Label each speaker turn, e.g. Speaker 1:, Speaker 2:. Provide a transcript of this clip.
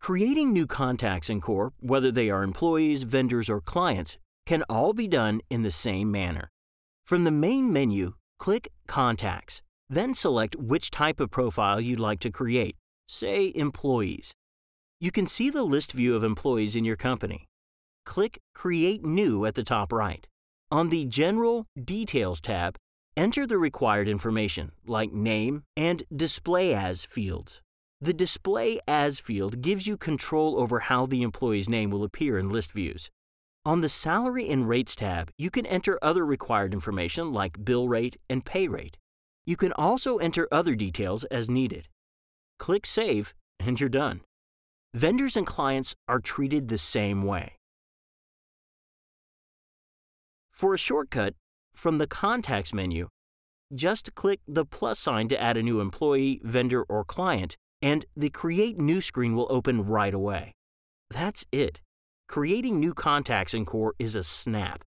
Speaker 1: Creating new contacts in Core, whether they are employees, vendors, or clients, can all be done in the same manner. From the main menu, click Contacts, then select which type of profile you'd like to create, say Employees. You can see the list view of employees in your company. Click Create New at the top right. On the General Details tab, enter the required information like name and Display As fields. The Display As field gives you control over how the employee's name will appear in list views. On the Salary and Rates tab, you can enter other required information like bill rate and pay rate. You can also enter other details as needed. Click Save and you're done. Vendors and clients are treated the same way. For a shortcut, from the Contacts menu, just click the plus sign to add a new employee, vendor, or client, and the Create New screen will open right away. That's it. Creating new contacts in Core is a snap.